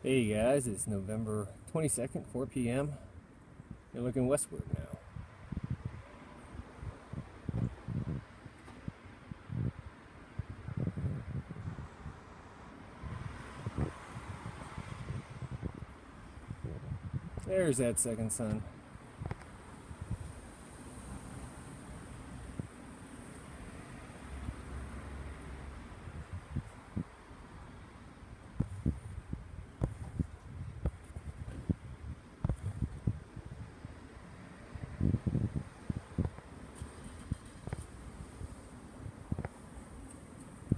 Hey guys, it's November 22nd, 4 p.m. You're looking westward now. There's that second sun.